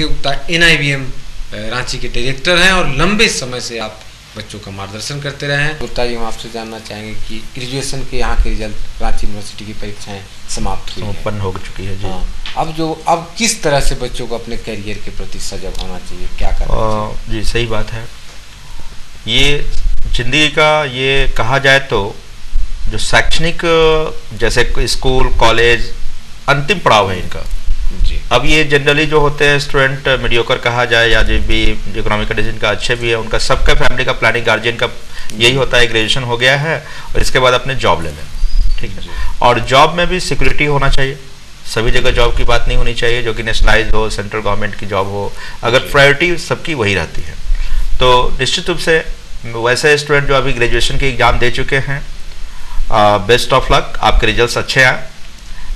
के गुप्ता एन रांची के डायरेक्टर हैं और लंबे समय से आप बच्चों का मार्गदर्शन करते रहे हैं। गुप्ता जी हम आपसे जानना चाहेंगे कि ग्रेजुएशन के यहाँ के रिज़ल्ट रांची यूनिवर्सिटी की परीक्षाएँ समाप्त हुई संपन्न हो चुकी है जी। हाँ। अब जो अब किस तरह से बच्चों को अपने करियर के प्रति सजग होना चाहिए? क्या करना चाहिए? जी सही बात है। ये ज़िंदगी का ये कहा जाए तो जो शैक्षणिक जैसे स्कूल कॉलेज अंतिम पड़ाव है इनका। अब ये जनरली जो होते हैं स्टूडेंट मीडियोकर कहा जाए या जो भी इकोनॉमिक कंडीशन का अच्छे भी है उनका सबका फैमिली का प्लानिंग गार्जियन का यही होता है ग्रेजुएशन हो गया है और इसके बाद अपने जॉब ले लें। ठीक है? और जॉब में भी सिक्योरिटी होना चाहिए। सभी जगह जॉब की बात नहीं होनी चाहिए जो कि नेशनलाइज हो सेंट्रल गवर्नमेंट की जॉब हो। अगर प्रायोरिटी सबकी वही रहती है। तो निश्चित रूप से वैसे स्टूडेंट जो अभी ग्रेजुएशन के एग्ज़ाम दे चुके हैं बेस्ट ऑफ़ लक आपके रिजल्ट्स अच्छे आए।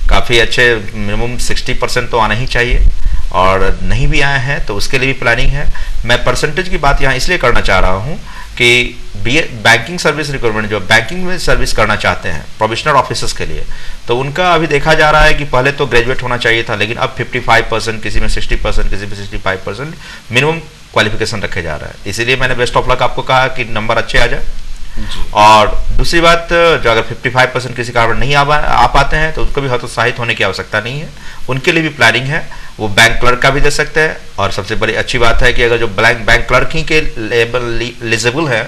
काफ़ी अच्छे मिनिमम 60 परसेंट तो आना ही चाहिए। और नहीं भी आए हैं तो उसके लिए भी प्लानिंग है। मैं परसेंटेज की बात यहाँ इसलिए करना चाह रहा हूँ कि बी बैंकिंग सर्विस रिक्वायरमेंट जो बैंकिंग में सर्विस करना चाहते हैं प्रोविशनल ऑफिसर्स के लिए। तो उनका अभी देखा जा रहा है कि पहले तो ग्रेजुएट होना चाहिए था, लेकिन अब 55 परसेंट किसी में 60 परसेंट किसी में 65 परसेंट मिनिमम क्वालिफिकेशन रखे जा रहा है। इसीलिए मैंने बेस्ट ऑफ़ लक आपको कहा कि नंबर अच्छे आ जाए। और दूसरी बात जो अगर 55 परसेंट किसी कारण नहीं आ, आ पाते हैं तो उनको भी हतोत्साहित होने की आवश्यकता नहीं है। उनके लिए भी प्लानिंग है। वो बैंक क्लर्क का भी दे सकते हैं। और सबसे बड़ी अच्छी बात है कि अगर जो बैंक बैंक क्लर्क ही के लेबल एलिजिबल है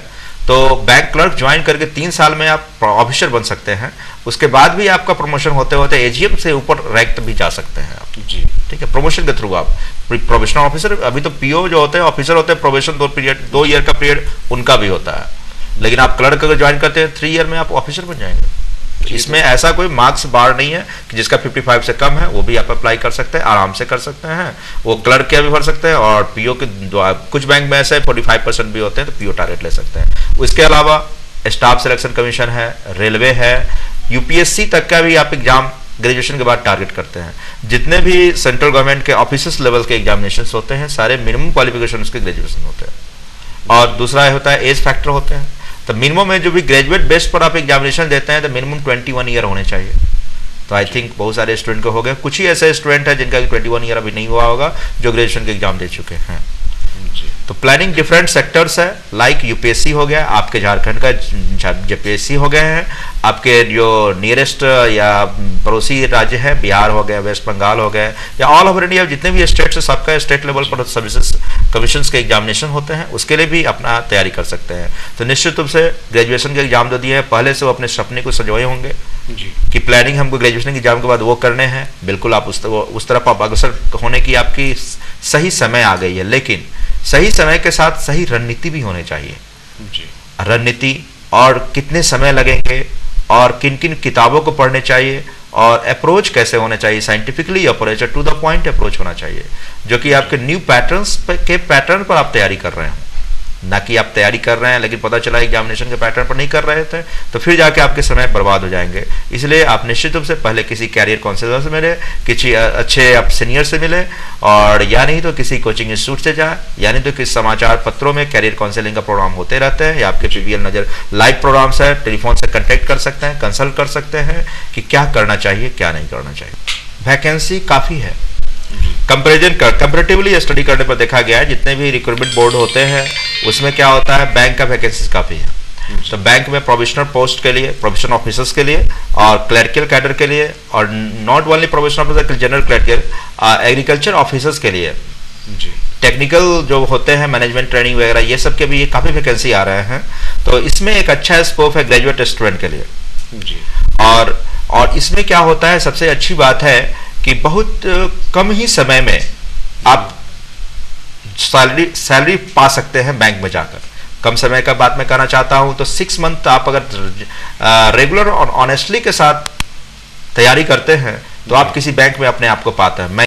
तो बैंक क्लर्क ज्वाइन करके तीन साल में आप ऑफिसर बन सकते हैं। उसके बाद भी आपका प्रमोशन होते होते एजीएम से ऊपर रैंक तक भी जा सकते हैं आप। जी। ठीक है प्रमोशन के थ्रू आप। प्रोफेशनल ऑफिसर अभी तो पीओ जो होते हैं ऑफिसर होते हैं प्रोबेशन दो पीरियड दो ईयर का पीरियड उनका भी होता है। लेकिन आप क्लर्क अगर ज्वाइन करते हैं थ्री ईयर में आप ऑफिसर बन जाएँगे। इसमें ऐसा कोई मार्क्स बार नहीं है कि जिसका 55 से कम है वो भी आप अप्लाई कर सकते हैं आराम से कर सकते हैं। वो क्लर्क के भी भर सकते हैं और पीओ के कुछ बैंक में ऐसे 45 परसेंट भी होते हैं तो पीओ टारगेट ले सकते हैं। उसके अलावा स्टाफ सिलेक्शन कमीशन है रेलवे है यूपीएससी तक का भी आप एग्ज़ाम ग्रेजुएशन के बाद टारगेट करते हैं। जितने भी सेंट्रल गवर्नमेंट के ऑफ़िस लेवल के एग्जामिनेशन होते हैं सारे मिनिमम क्वालिफिकेशन उसके ग्रेजुएशन होते हैं। और दूसरा होता है एज फैक्टर होते हैं। तो मिनिमम में जो भी ग्रेजुएट बेस पर आप एग्जामिनेशन देते हैं तो मिनिमम ट्वेंटी वन ईयर होने चाहिए। तो आई थिंक बहुत सारे स्टूडेंट को हो गए। कुछ ही ऐसे स्टूडेंट है जिनका ट्वेंटी वन ईयर अभी नहीं हुआ होगा जो ग्रेजुएशन के एग्ज़ाम दे चुके हैं। तो प्लानिंग डिफरेंट सेक्टर्स है। लाइक यूपीएससी हो गया आपके झारखंड का जेपीएससी हो गए हैं। आपके जो नियरेस्ट या पड़ोसी राज्य है बिहार हो गया वेस्ट बंगाल हो गए या ऑल ओवर इंडिया जितने भी स्टेट्स है सबका स्टेट लेवल पर सर्विसेज़ कमीशन के एग्जामिनेशन होते हैं उसके लिए भी अपना तैयारी कर सकते हैं। तो निश्चित रूप से ग्रेजुएशन के एग्ज़ाम जो दिए हैं पहले से वो अपने सपने को सजोए होंगे जी। कि प्लानिंग हमको ग्रेजुएशन के एग्ज़ाम के बाद वो करने हैं। बिल्कुल आप उस उस तरफ़ आप अग्रसर होने की आपकी सही समय आ गई है लेकिन सही समय के साथ सही रणनीति भी होनी चाहिए। जी। रणनीति और कितने समय लगेंगे और किन किन किताबों को पढ़ने चाहिए और अप्रोच कैसे होने चाहिए? Scientifically approach to the point approach होना चाहिए। जो कि आपके न्यू पैटर्न्स के पैटर्न पर आप तैयारी कर रहे हैं। ना कि आप तैयारी कर रहे हैं, लेकिन पता चला एग्जामिनेशन के पैटर्न पर नहीं कर रहे थे तो फिर जाके आपके समय बर्बाद हो जाएँगे। इसलिए आप निश्चित रूप से पहले किसी कैरियर काउंसिलर से मिले, किसी अच्छे आप सीनियर से मिले, और या नहीं तो किसी कोचिंग इंस्टीट्यूट से जाए, या नहीं तो किसी समाचार पत्रों में कैरियर काउंसिलिंग का प्रोग्राम होते रहते हैं, या आपके पी नज़र लाइव प्रोग्राम्स है टेलीफोन से कंटेक्ट कर सकते हैं कंसल्ट कर सकते हैं कि क्या करना चाहिए, क्या नहीं करना चाहिए। वैकेंसी काफ़ी है। कंपेरिजन कर कंपेरेटिवली स्टडी करने पर देखा गया है जितने भी रिक्रूटमेंट बोर्ड होते हैं उसमें क्या होता है बैंक का वैकेंसीज काफ़ी है। तो बैंक में प्रोविशनल पोस्ट के लिए प्रोविशनल ऑफिसर्स के लिए और क्लर्कियल कैडर के लिए और not only provisional officer general clerical agriculture officers के लिए। जी। टेक्निकल जो होते हैं मैनेजमेंट ट्रेनिंग वगैरह ये सब के भी ये काफ़ी वैकेंसी आ रहे हैं। तो इसमें एक अच्छा स्कोप है ग्रेजुएट स्टूडेंट के लिए। जी। और और इसमें क्या होता है सबसे अच्छी बात है कि बहुत कम ही समय में आप सैलरी सैलरी पा सकते हैं बैंक में जाकर। कम समय का बात मैं कहना चाहता हूँ तो सिक्स मंथ आप अगर रेगुलर और ऑनेस्टली के साथ तैयारी करते हैं तो आप किसी बैंक में अपने आप को पाते हैं।